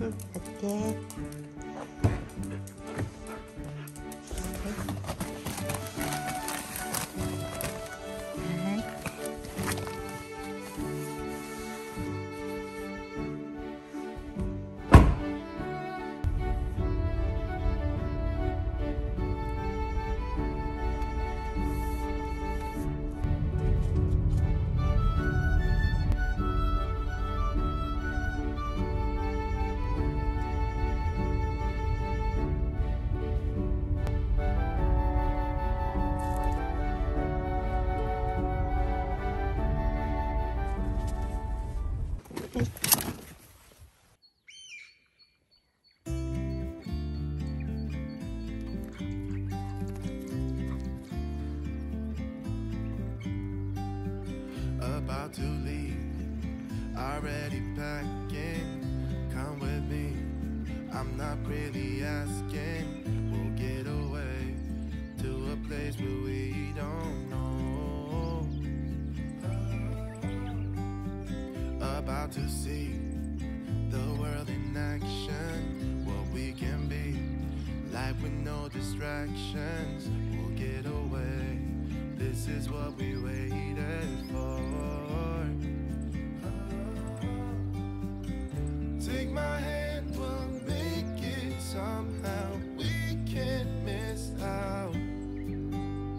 음, 응. 어떡해. About to leave. Already packing, come with me. I'm not really asking. We'll get away to a place where we About to see the world in action, what we can be. Life with no distractions, we'll get away. This is what we waited for. Oh. Take my hand, we'll make it somehow. We can't miss out.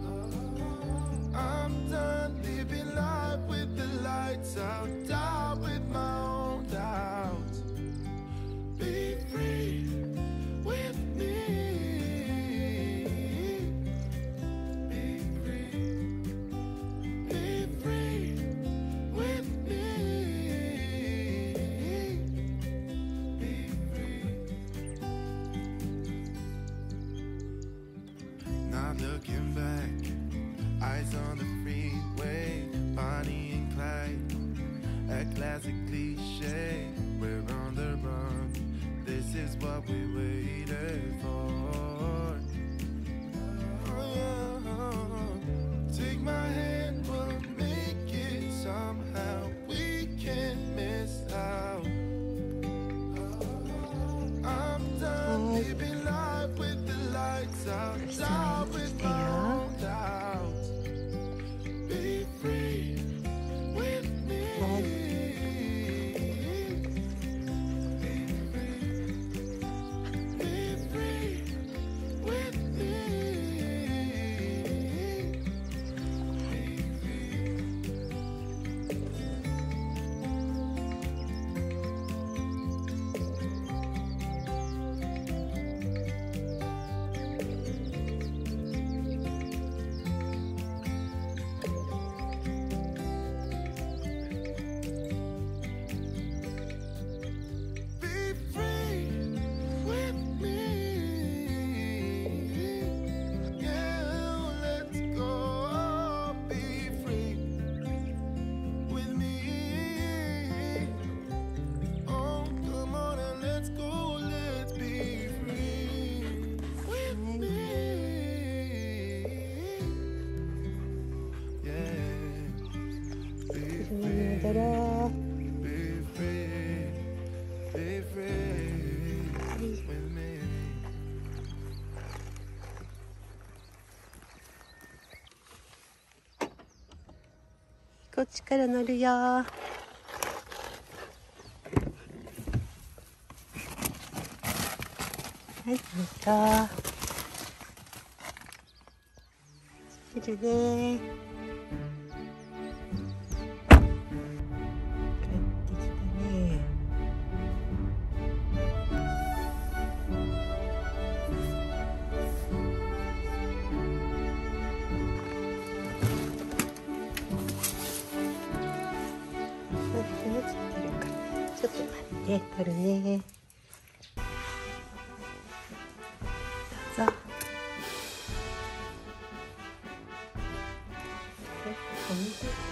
Oh, I'm done living life with the lights out, Not looking back, eyes on the freeway, Bonnie and Clyde, a classic cliche. We're on the run. This is what we waited for. こっちから乗るよ。はい乗った。来るね。ちょっと待って取るね。どうぞ。お水？